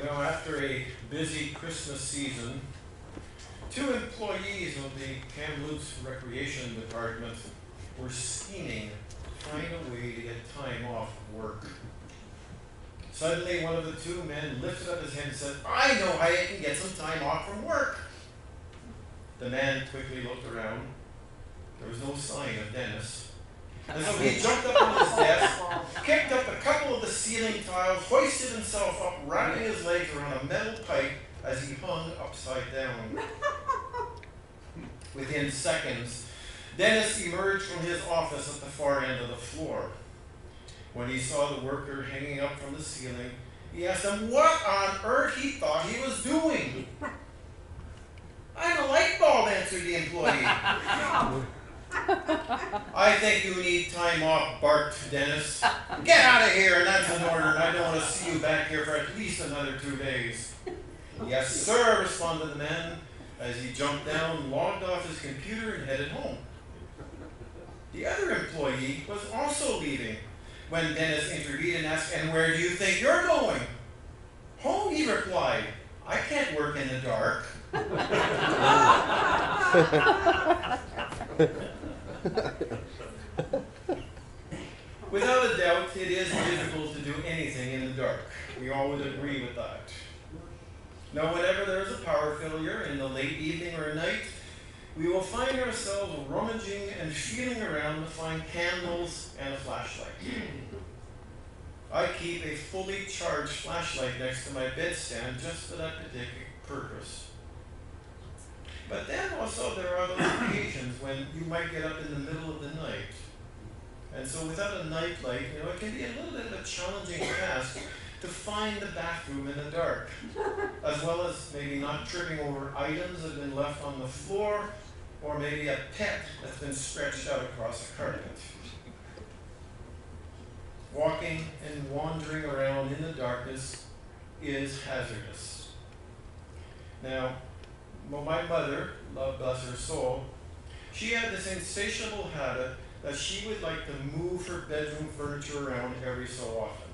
You know, after a busy Christmas season, two employees of the Kamloops Recreation Department were scheming to find a way to get time off work. Suddenly, one of the two men lifted up his hand and said, I know how I can get some time off from work. The man quickly looked around. There was no sign of Dennis. And so he jumped up on his desk, kicked up a couple of the ceiling tiles, hoisted himself up, wrapping his legs around a metal pipe as he hung upside down. Within seconds, Dennis emerged from his office at the far end of the floor. When he saw the worker hanging up from the ceiling, he asked him what on earth he thought he was doing. I'm a light bulb, answered the employee. I think you need time off, barked Dennis. Get out of here, and that's an order, and I don't want to see you back here for at least another two days. Yes, sir, responded the man as he jumped down, logged off his computer, and headed home. The other employee was also leaving when Dennis intervened and asked, And where do you think you're going? Home, he replied. I can't work in the dark. Without a doubt, it is difficult to do anything in the dark. We all would agree with that. Now, whenever there's a power failure in the late evening or night, we will find ourselves rummaging and feeling around to find candles and a flashlight. I keep a fully charged flashlight next to my bedstand just for that particular purpose. But then also there are those occasions when you might get up in the middle of the night. And so without a nightlight, you know, it can be a little bit of a challenging task to find the bathroom in the dark, as well as maybe not tripping over items that have been left on the floor, or maybe a pet that's been stretched out across a carpet. Walking and wandering around in the darkness is hazardous. Now, well, my mother, love bless her soul, she had this insatiable habit that she would like to move her bedroom furniture around every so often.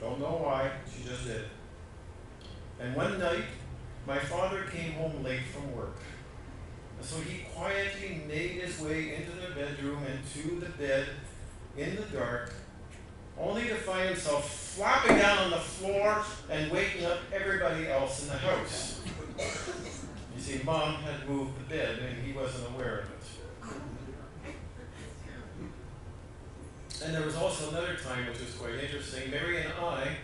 Don't know why, she just did. And one night, my father came home late from work. So he quietly made his way into the bedroom and to the bed in the dark, only to find himself flopping down on the floor and waking up everybody else in the house. See, mom had moved the bed and he wasn't aware of it. And there was also another time which was quite interesting. Mary and I,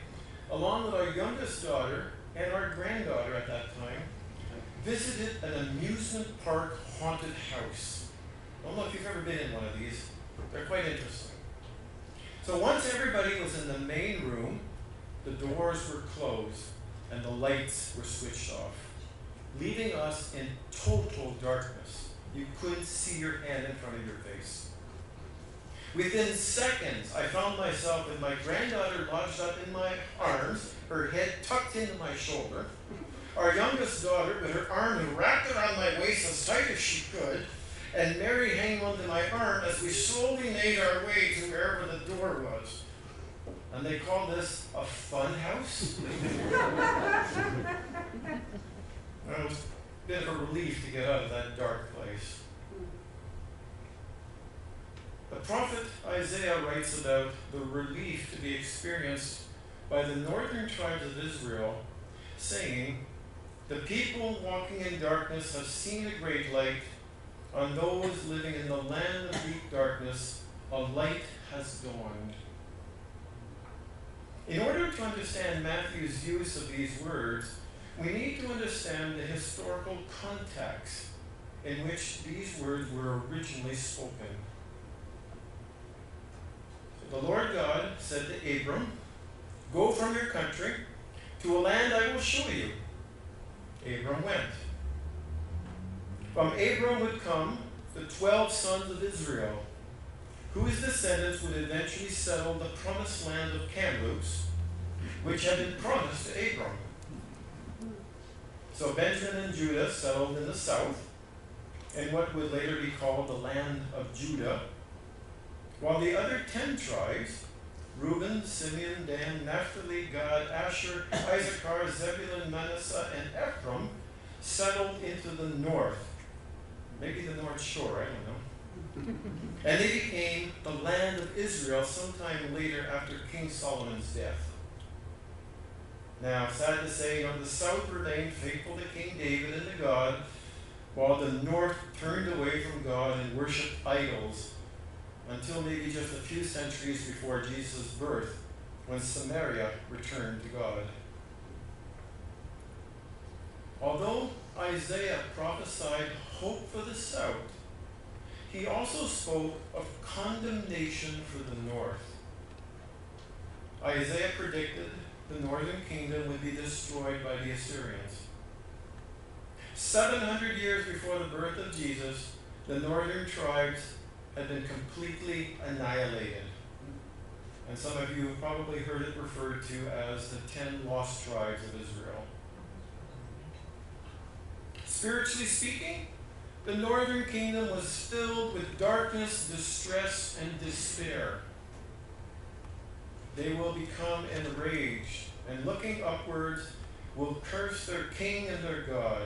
along with our youngest daughter and our granddaughter at that time, visited an amusement park haunted house. I don't know if you've ever been in one of these. They're quite interesting. So once everybody was in the main room, the doors were closed and the lights were switched off leaving us in total darkness. You couldn't see your hand in front of your face. Within seconds, I found myself with my granddaughter lodged up in my arms, her head tucked into my shoulder, our youngest daughter with her arm wrapped around my waist as tight as she could, and Mary hanging onto my arm as we slowly made our way to wherever the door was. And they call this a fun house? it was a bit of a relief to get out of that dark place. The prophet Isaiah writes about the relief to be experienced by the northern tribes of Israel, saying, The people walking in darkness have seen a great light. On those living in the land of deep darkness, a light has dawned. In order to understand Matthew's use of these words, we need to understand the historical context in which these words were originally spoken. So the Lord God said to Abram, Go from your country to a land I will show you. Abram went. From Abram would come the twelve sons of Israel, whose descendants would eventually settle the promised land of Kamloops, which had been promised to Abram. So Benjamin and Judah settled in the south, in what would later be called the land of Judah, while the other ten tribes Reuben, Simeon, Dan, Naphtali, Gad, Asher, Issachar, Zebulun, Manasseh, and Ephraim settled into the north. Maybe the North Shore, I don't know. and they became the land of Israel sometime later after King Solomon's death. Now, sad to say, you know, the south remained faithful to King David and to God, while the north turned away from God and worshipped idols until maybe just a few centuries before Jesus' birth, when Samaria returned to God. Although Isaiah prophesied hope for the south, he also spoke of condemnation for the north. Isaiah predicted the northern kingdom would be destroyed by the Assyrians. 700 years before the birth of Jesus, the northern tribes had been completely annihilated. And some of you have probably heard it referred to as the ten lost tribes of Israel. Spiritually speaking, the northern kingdom was filled with darkness, distress, and despair. They will become enraged, and looking upwards, will curse their king and their God.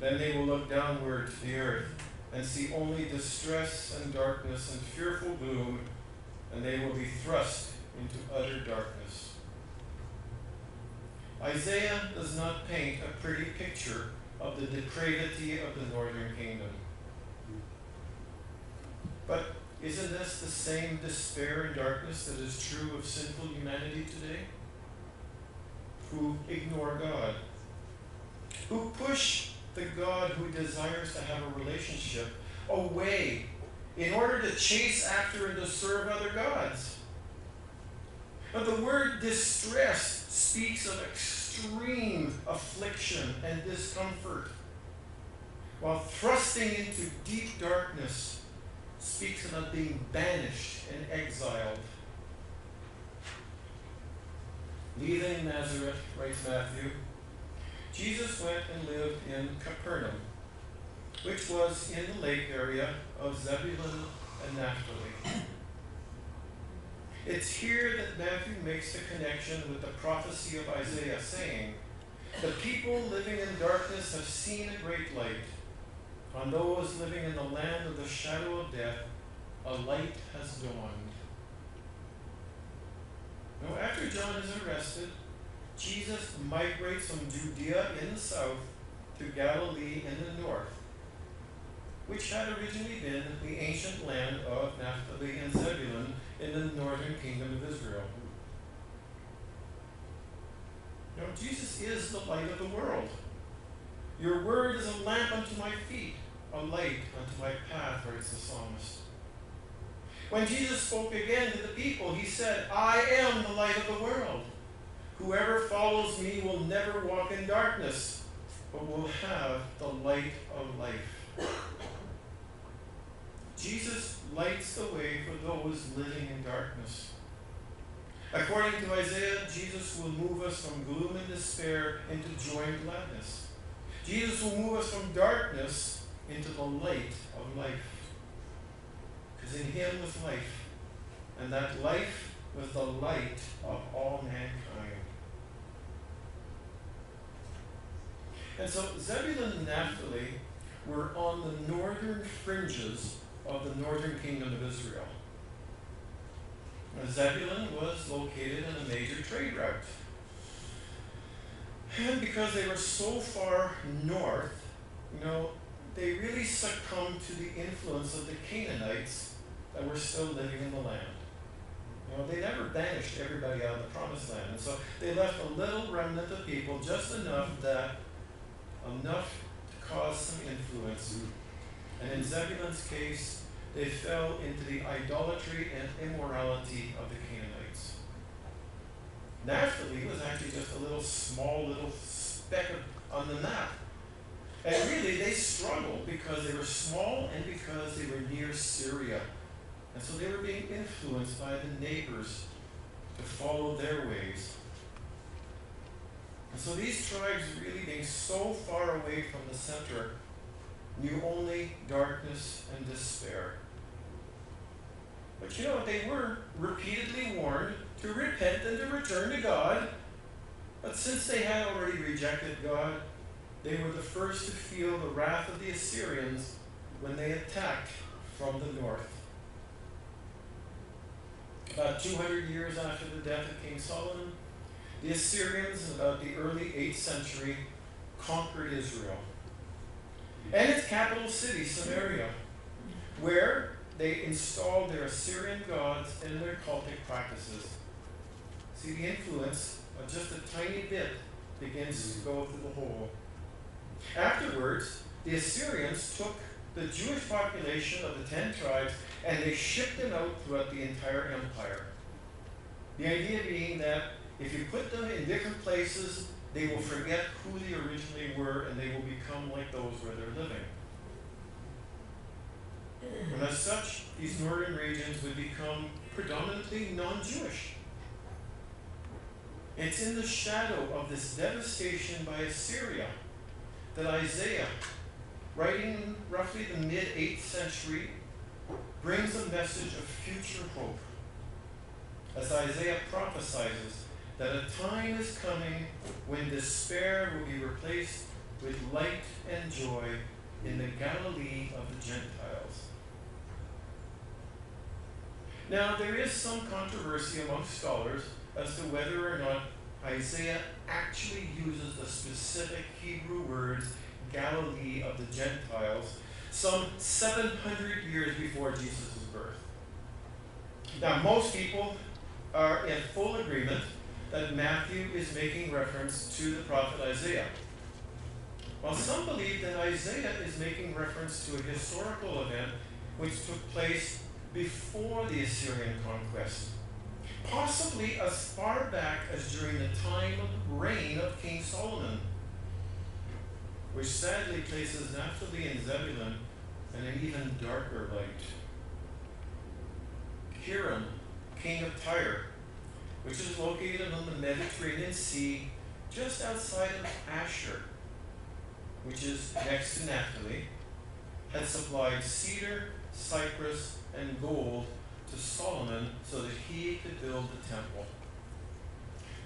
Then they will look downward to the earth and see only distress and darkness and fearful gloom, and they will be thrust into utter darkness. Isaiah does not paint a pretty picture of the depravity of the northern kingdom. But isn't this the same despair and darkness that is true of sinful humanity today? Who ignore God, who push the God who desires to have a relationship away in order to chase after and to serve other gods. But the word distress speaks of extreme affliction and discomfort, while thrusting into deep darkness speaks about being banished and exiled. Leaving Nazareth, writes Matthew, Jesus went and lived in Capernaum, which was in the lake area of Zebulun and Naphtali. It's here that Matthew makes the connection with the prophecy of Isaiah, saying, The people living in darkness have seen a great light. On those living in the land of the shadow of death, a light has dawned. Now, after John is arrested, Jesus migrates from Judea in the south to Galilee in the north, which had originally been the ancient land of Naphtali and Zebulun in the northern kingdom of Israel. Now, Jesus is the light of the world. Your word is a lamp unto my feet, a light unto my path, writes the psalmist. When Jesus spoke again to the people, he said, I am the light of the world. Whoever follows me will never walk in darkness, but will have the light of life. Jesus lights the way for those living in darkness. According to Isaiah, Jesus will move us from gloom and despair into joy and gladness. Jesus will move us from darkness into the light of life. Because in him was life, and that life was the light of all mankind. And so Zebulun and Naphtali were on the northern fringes of the northern kingdom of Israel. Now, Zebulun was located in a major trade route. And because they were so far north, you know, they really succumbed to the influence of the Canaanites that were still living in the land. You know, they never banished everybody out of the promised land. And so they left a little remnant of people, just enough that enough to cause some influence. And in Zebulun's case, they fell into the idolatry and immorality of the Canaanites. Naphtali was actually just a little small little speck on the map. And really, they struggled because they were small and because they were near Syria. And so they were being influenced by the neighbors to follow their ways. And so these tribes, really being so far away from the center, knew only darkness and despair. But you know what? They were repeatedly warned to repent and to return to God. But since they had already rejected God, they were the first to feel the wrath of the Assyrians when they attacked from the north. About 200 years after the death of King Solomon, the Assyrians, in about the early 8th century, conquered Israel and its capital city, Samaria, where they installed their Assyrian gods and their cultic practices. See, the influence of just a tiny bit begins to go through the whole. Afterwards, the Assyrians took the Jewish population of the ten tribes and they shipped them out throughout the entire empire. The idea being that if you put them in different places, they will forget who they originally were and they will become like those where they're living. And as such, these northern regions would become predominantly non Jewish. It's in the shadow of this devastation by Assyria that Isaiah, writing roughly the mid 8th century, brings a message of future hope. As Isaiah prophesies that a time is coming when despair will be replaced with light and joy in the Galilee of the Gentiles. Now, there is some controversy among scholars as to whether or not Isaiah actually uses the specific Hebrew words Galilee of the Gentiles some 700 years before Jesus' birth. Now, most people are in full agreement that Matthew is making reference to the prophet Isaiah. While some believe that Isaiah is making reference to a historical event which took place before the Assyrian conquest, possibly as far back as during the time of reign of King Solomon, which sadly places Naphtali and Zebulun in an even darker light. Hiram, king of Tyre, which is located on the Mediterranean Sea just outside of Asher, which is next to Naphtali, had supplied cedar, cypress, and gold to Solomon so that he could build the temple.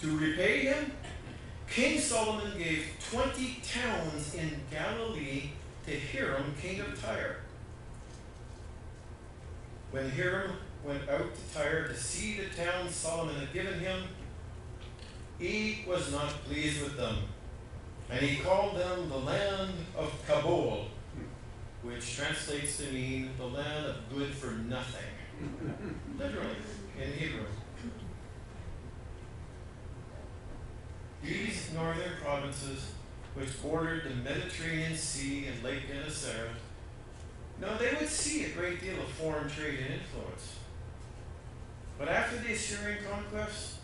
To repay him, King Solomon gave 20 towns in Galilee to Hiram, king of Tyre. When Hiram went out to Tyre to see the towns Solomon had given him, he was not pleased with them. And he called them the land of Kabul, which translates to mean the land of good for nothing. Literally, in Hebrew. These northern provinces, which bordered the Mediterranean Sea and Lake Gennesaret, no, they would see a great deal of foreign trade and influence. But after the Assyrian conquest,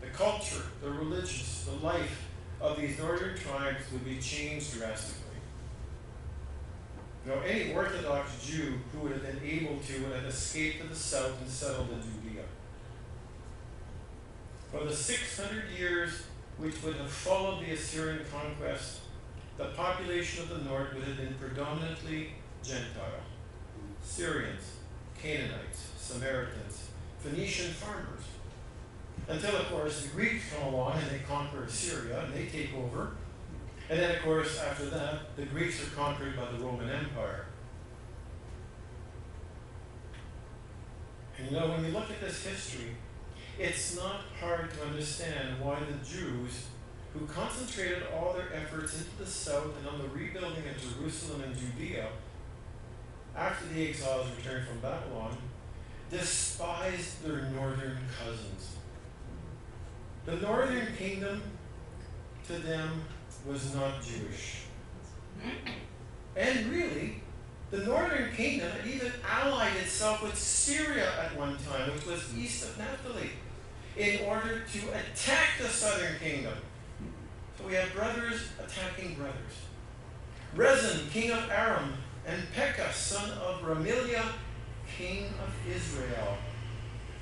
the culture, the religions, the life of these northern tribes would be changed drastically. Know, any Orthodox Jew who would have been able to would have escaped to the south and settled in Judea. For the 600 years which would have followed the Assyrian conquest, the population of the north would have been predominantly Gentile. Syrians, Canaanites, Samaritans, Phoenician farmers. Until, of course, the Greeks come along and they conquer Assyria and they take over. And then, of course, after that, the Greeks are conquered by the Roman Empire. And you know, when you look at this history, it's not hard to understand why the Jews, who concentrated all their efforts into the south and on the rebuilding of Jerusalem and Judea after the exiles returned from Babylon, despised their northern cousins. The northern kingdom to them was not Jewish. And really, the northern kingdom even allied itself with Syria at one time, which was east of Naphtali, in order to attack the southern kingdom. So we have brothers attacking brothers. Rezin, king of Aram, and Pekah, son of Remaliah, king of Israel,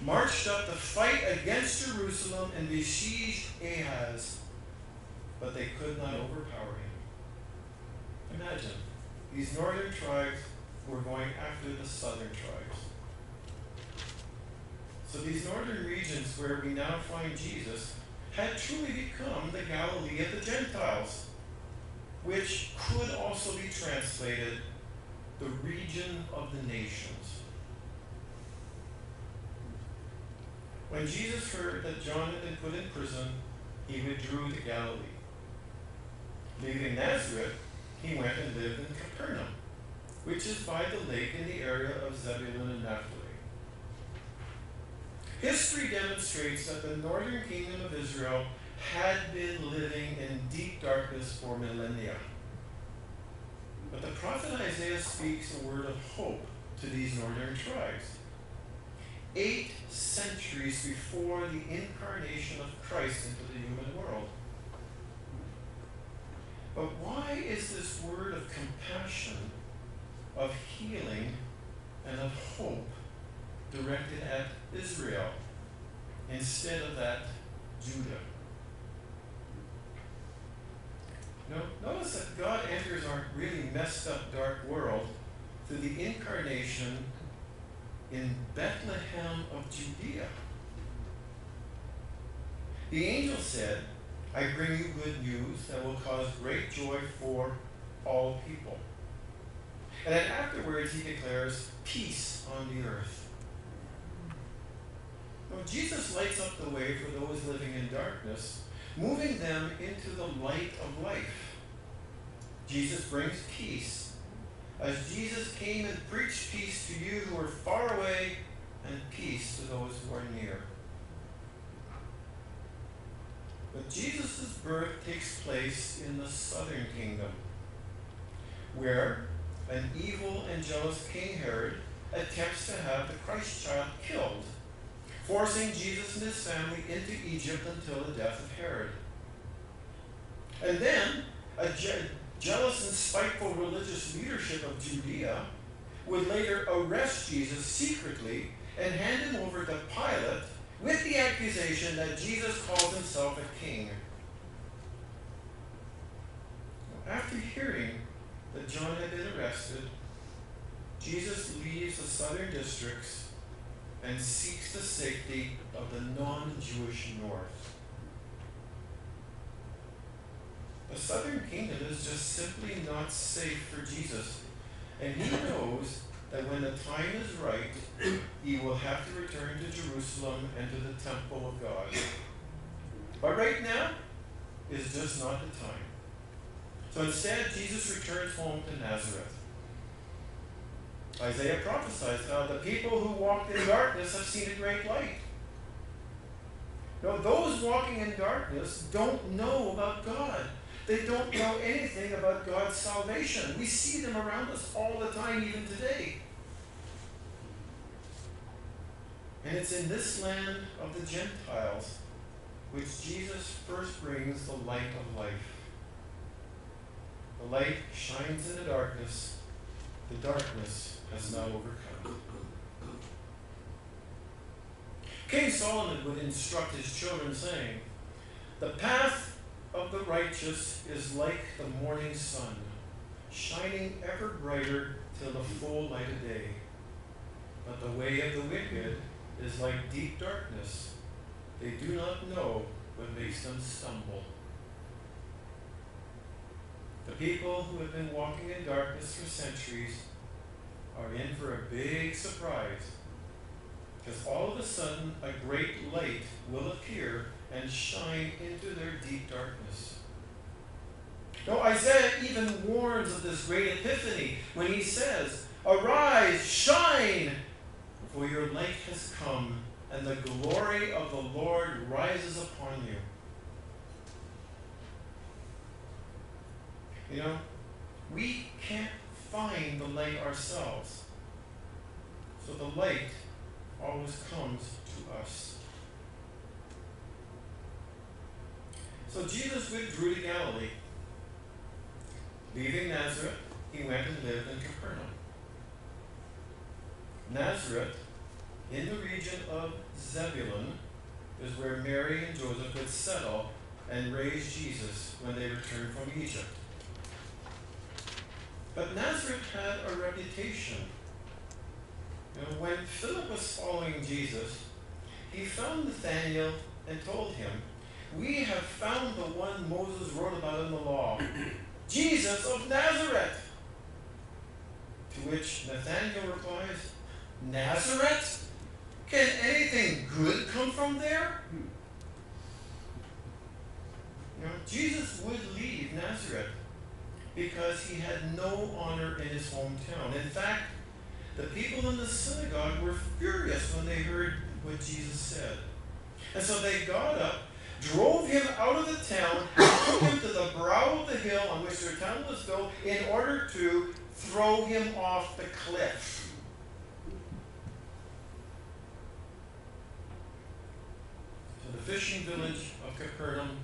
marched up to fight against Jerusalem and besieged Ahaz, but they could not overpower him. Imagine, these northern tribes were going after the southern tribes. So these northern regions where we now find Jesus had truly become the Galilee of the Gentiles, which could also be translated the region of the nations. When Jesus heard that John had been put in prison, he withdrew to Galilee. Leaving Nazareth, he went and lived in Capernaum, which is by the lake in the area of Zebulun and Naphtali. History demonstrates that the northern kingdom of Israel had been living in deep darkness for millennia. But the prophet Isaiah speaks a word of hope to these northern tribes. Eight centuries before the incarnation of Christ into the human world. But why is this word of compassion, of healing, and of hope directed at Israel instead of that Judah? No, notice that God enters our really messed up, dark world through the incarnation in Bethlehem of Judea. The angel said, I bring you good news that will cause great joy for all people. And then afterwards he declares peace on the earth. Now, Jesus lights up the way for those living in darkness, moving them into the light of life. Jesus brings peace. As Jesus came and preached peace to you who are far away and peace to those who are near. But Jesus' birth takes place in the southern kingdom, where an evil and jealous King Herod attempts to have the Christ child killed, forcing Jesus and his family into Egypt until the death of Herod. And then a je- jealous and spiteful religious leadership of Judea would later arrest Jesus secretly and hand him over to Pilate with the accusation that Jesus called himself a king. After hearing that John had been arrested, Jesus leaves the southern districts and seeks the safety of the non Jewish north. The southern kingdom is just simply not safe for Jesus, and he knows that when the time is right, he will have to return to Jerusalem and to the temple of God. But right now is just not the time. So instead, Jesus returns home to Nazareth. Isaiah prophesies how the people who walked in darkness have seen a great light. Now, those walking in darkness don't know about God. They don't know anything about God's salvation. We see them around us all the time, even today. And it's in this land of the Gentiles which Jesus first brings the light of life. The light shines in the darkness, the darkness has not overcome. King Solomon would instruct his children, saying, The path of the righteous is like the morning sun, shining ever brighter till the full light of day. But the way of the wicked is like deep darkness. They do not know what makes them stumble. The people who have been walking in darkness for centuries are in for a big surprise. Because all of a sudden, a great light will appear and shine into their deep darkness. Now, Isaiah even warns of this great epiphany when he says, Arise, shine, for your light has come, and the glory of the Lord rises upon you. You know, we can't find the light ourselves. So the light always comes to us. So Jesus withdrew to Galilee. Leaving Nazareth, he went and lived in Capernaum. Nazareth, in the region of Zebulun, is where Mary and Joseph would settle and raise Jesus when they returned from Egypt. But Nazareth had a reputation. Know, when Philip was following Jesus, he found Nathanael and told him, We have found the one Moses wrote about in the law, Jesus of Nazareth. To which Nathanael replies, Nazareth? Can anything good come from there? Hmm. You know, Jesus would leave Nazareth because he had no honor in his hometown. In fact, the people in the synagogue were furious when they heard what Jesus said. And so they got up, drove him out of the town, took him to the brow of the hill on which their town was built in order to throw him off the cliff. To the fishing village of Capernaum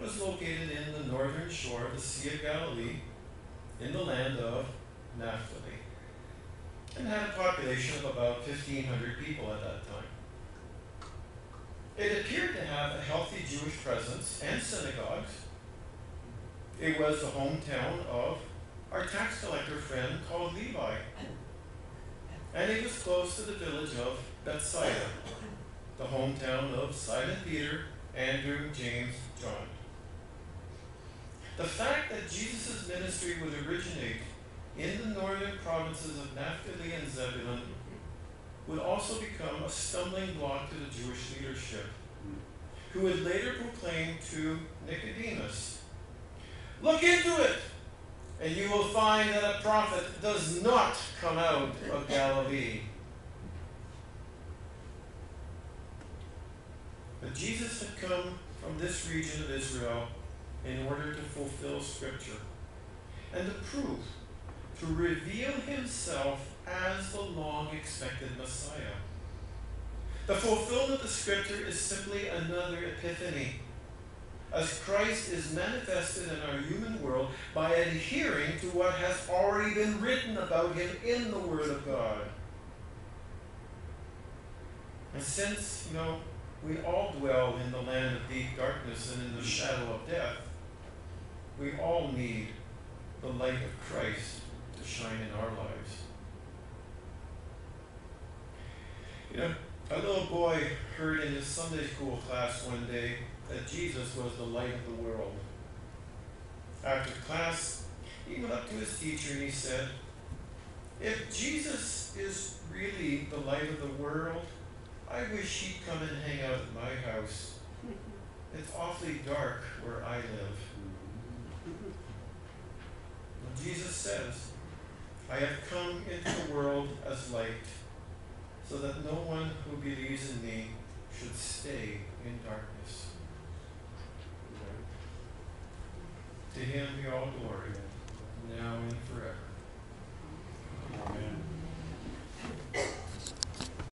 was located in the northern shore of the Sea of Galilee in the land of Naphtali and had a population of about 1,500 people at that time. It appeared to have a healthy Jewish presence and synagogues. It was the hometown of our tax collector friend called Levi. And it was close to the village of Bethsaida, the hometown of Simon Peter, Andrew, James, John. The fact that Jesus' ministry would originate in the northern provinces of Naphtali and Zebulun would also become a stumbling block to the Jewish leadership, who would later proclaim to Nicodemus, Look into it, and you will find that a prophet does not come out of Galilee. But Jesus had come from this region of Israel in order to fulfill Scripture and to prove, to reveal himself as the long expected Messiah. The fulfillment of Scripture is simply another epiphany, as Christ is manifested in our human world by adhering to what has already been written about him in the Word of God. And since, you know, we all dwell in the land of deep darkness and in the shadow of death, we all need the light of Christ to shine in our lives. You know, a little boy heard in his Sunday school class one day that Jesus was the light of the world. After class, he went up to his teacher and he said, If Jesus is really the light of the world, I wish he'd come and hang out at my house. It's awfully dark where I live. Jesus says, I have come into the world as light, so that no one who believes in me should stay in darkness. To him be all glory, now and forever. Amen.